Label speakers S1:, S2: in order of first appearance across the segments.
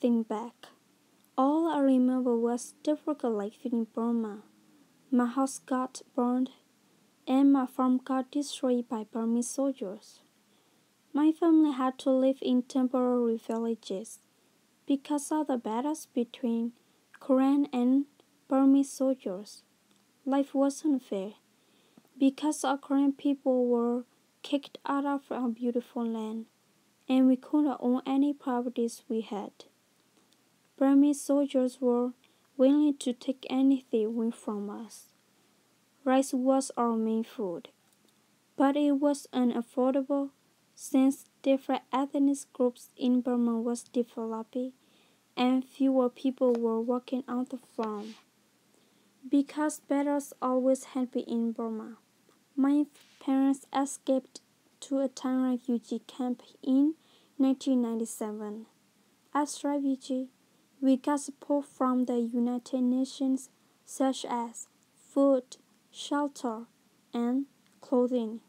S1: think back, all I remember was difficult life in Burma. My house got burned, and my farm got destroyed by Burmese soldiers. My family had to live in temporary villages because of the battles between Karen and Burmese soldiers. Life wasn't fair because our Karen people were kicked out of our beautiful land and we couldn't own any properties we had. Burmese soldiers were willing to take anything from us. Rice was our main food, but it was unaffordable since different ethnic groups in Burma was developing and fewer people were working on the farm. Because battles always had been in Burma, my parents escaped to a town refugee camp in 1997. As refugees, we got support from the United Nations such as food, shelter, and clothing.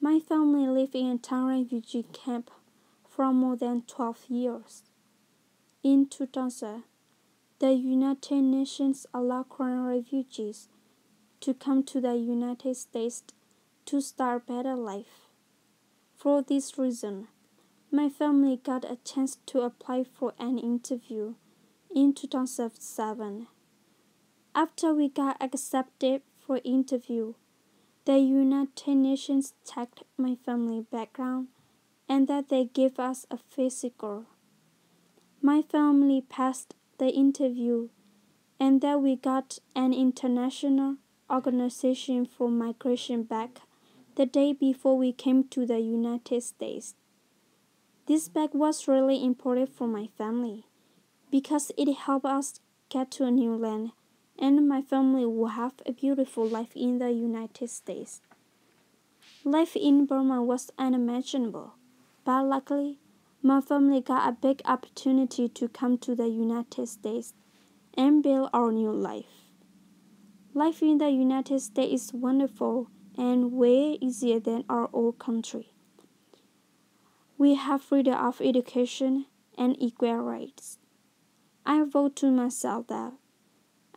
S1: My family lived in a town refugee camp for more than 12 years. In 2000, the United Nations allowed Karen refugees to come to the United States to start a better life. For this reason, my family got a chance to apply for an interview in 2007. After we got accepted for interview, the United Nations checked my family background and that they gave us a physical. My family passed the interview and that we got an international organization for migration back the day before we came to the United States. This bag was really important for my family because it helped us get to a new land and my family will have a beautiful life in the United States. Life in Burma was unimaginable, but luckily, my family got a big opportunity to come to the United States and build our new life. Life in the United States is wonderful and way easier than our old country. We have freedom of education and equal rights. I vote to myself that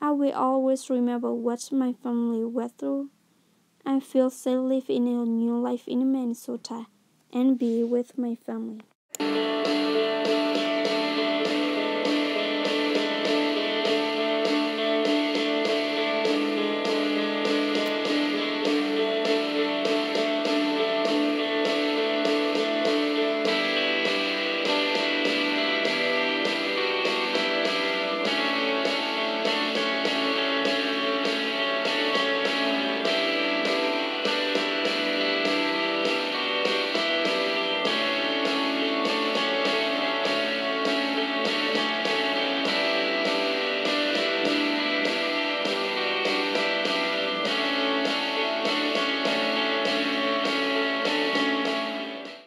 S1: I will always remember what my family went through. I feel safe living a new life in Minnesota and be with my family.